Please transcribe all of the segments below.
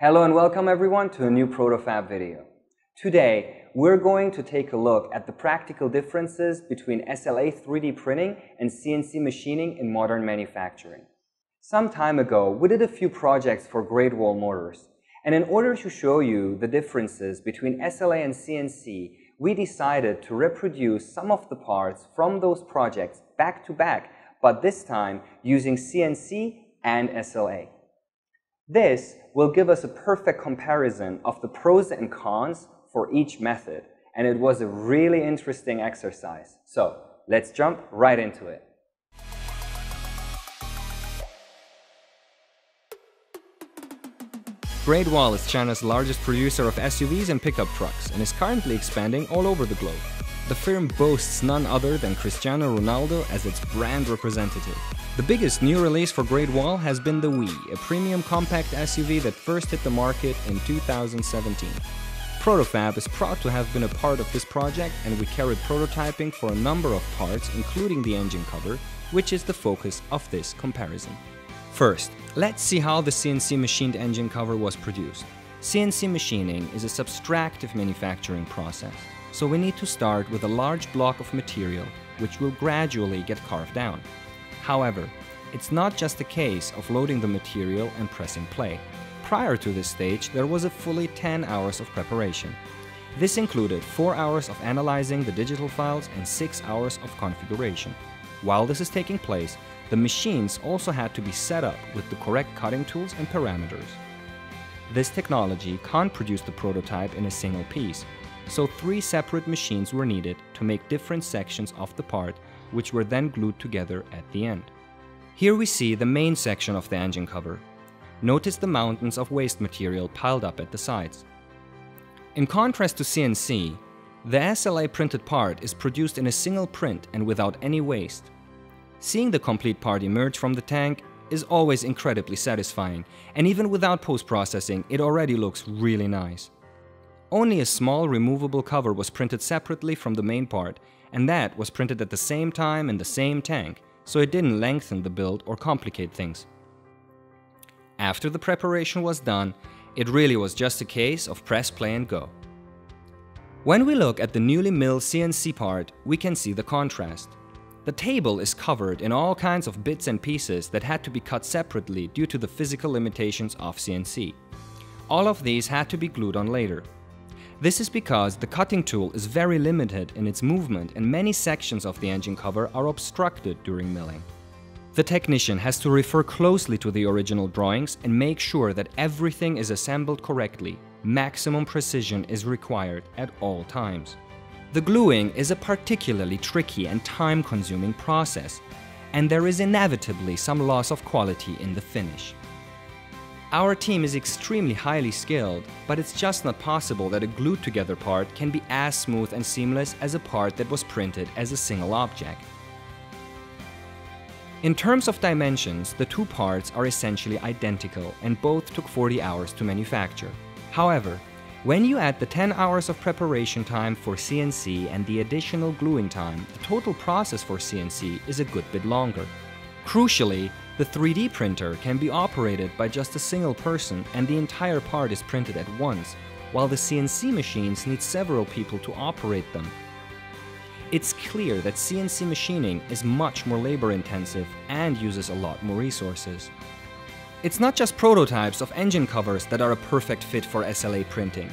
Hello and welcome everyone to a new ProtoFab video. Today, we're going to take a look at the practical differences between SLA 3D printing and CNC machining in modern manufacturing. Some time ago, we did a few projects for Great Wall Motors, and in order to show you the differences between SLA and CNC, we decided to reproduce some of the parts from those projects back to back, but this time using CNC and SLA. This will give us a perfect comparison of the pros and cons for each method, and it was a really interesting exercise. So let's jump right into it. Great Wall is China's largest producer of SUVs and pickup trucks and is currently expanding all over the globe. The firm boasts none other than Cristiano Ronaldo as its brand representative. The biggest new release for Great Wall has been the Wey, a premium compact SUV that first hit the market in 2017. Protofab is proud to have been a part of this project and we carried prototyping for a number of parts including the engine cover, which is the focus of this comparison. First, let's see how the CNC machined engine cover was produced. CNC machining is a subtractive manufacturing process, so we need to start with a large block of material which will gradually get carved down. However, it's not just a case of loading the material and pressing play. Prior to this stage, there was a fully 10 hours of preparation. This included 4 hours of analyzing the digital files and 6 hours of configuration. While this is taking place, the machines also had to be set up with the correct cutting tools and parameters. This technology can't produce the prototype in a single piece, so three separate machines were needed to make different sections of the part, which were then glued together at the end. Here we see the main section of the engine cover. Notice the mountains of waste material piled up at the sides. In contrast to CNC, the SLA printed part is produced in a single print and without any waste. Seeing the complete part emerge from the tank is always incredibly satisfying, and even without post-processing, it already looks really nice. Only a small removable cover was printed separately from the main part, and that was printed at the same time in the same tank, so it didn't lengthen the build or complicate things. After the preparation was done, it really was just a case of press play and go. When we look at the newly milled CNC part, we can see the contrast. The table is covered in all kinds of bits and pieces that had to be cut separately due to the physical limitations of CNC. All of these had to be glued on later. This is because the cutting tool is very limited in its movement and many sections of the engine cover are obstructed during milling. The technician has to refer closely to the original drawings and make sure that everything is assembled correctly. Maximum precision is required at all times. The gluing is a particularly tricky and time-consuming process, and there is inevitably some loss of quality in the finish. Our team is extremely highly skilled, but it's just not possible that a glued together part can be as smooth and seamless as a part that was printed as a single object. In terms of dimensions, the two parts are essentially identical and both took 40 hours to manufacture. However, when you add the 10 hours of preparation time for CNC and the additional gluing time, the total process for CNC is a good bit longer. Crucially, the 3D printer can be operated by just a single person and the entire part is printed at once, while the CNC machines need several people to operate them. It's clear that CNC machining is much more labor intensive and uses a lot more resources. It's not just prototypes of engine covers that are a perfect fit for SLA printing.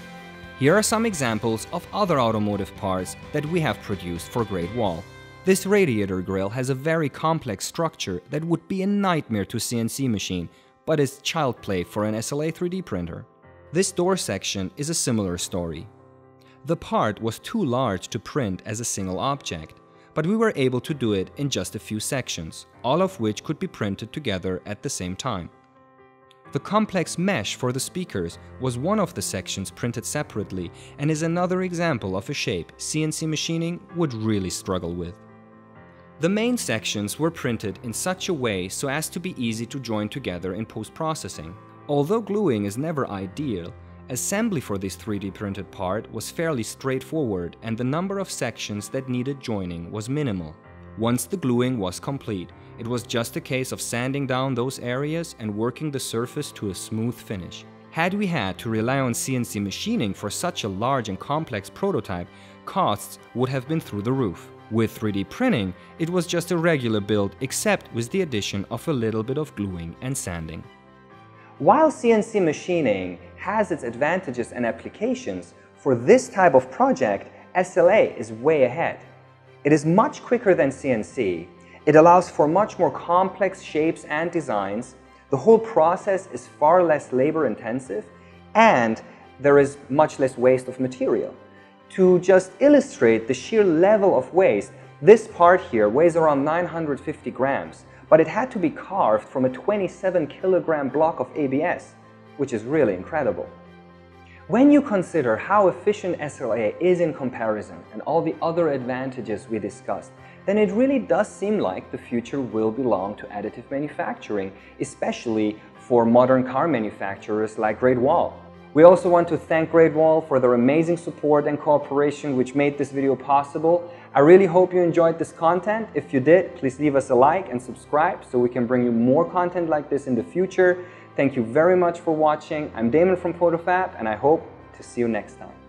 Here are some examples of other automotive parts that we have produced for Great Wall. This radiator grille has a very complex structure that would be a nightmare to CNC machine, but is child play for an SLA 3D printer. This door section is a similar story. The part was too large to print as a single object, but we were able to do it in just a few sections, all of which could be printed together at the same time. The complex mesh for the speakers was one of the sections printed separately and is another example of a shape CNC machining would really struggle with. The main sections were printed in such a way so as to be easy to join together in post-processing. Although gluing is never ideal, assembly for this 3D printed part was fairly straightforward and the number of sections that needed joining was minimal. Once the gluing was complete, it was just a case of sanding down those areas and working the surface to a smooth finish. Had we had to rely on CNC machining for such a large and complex prototype, costs would have been through the roof. With 3D printing, it was just a regular build except with the addition of a little bit of gluing and sanding. While CNC machining has its advantages and applications, for this type of project, SLA is way ahead. It is much quicker than CNC, it allows for much more complex shapes and designs, the whole process is far less labor intensive, and there is much less waste of material. To just illustrate the sheer level of waste, this part here weighs around 950 grams, but it had to be carved from a 27 kilogram block of ABS, which is really incredible. When you consider how efficient SLA is in comparison and all the other advantages we discussed, then it really does seem like the future will belong to additive manufacturing, especially for modern car manufacturers like Great Wall. We also want to thank Great Wall for their amazing support and cooperation which made this video possible. I really hope you enjoyed this content. If you did, please leave us a like and subscribe so we can bring you more content like this in the future. Thank you very much for watching. I'm Damon from ProtoFab and I hope to see you next time.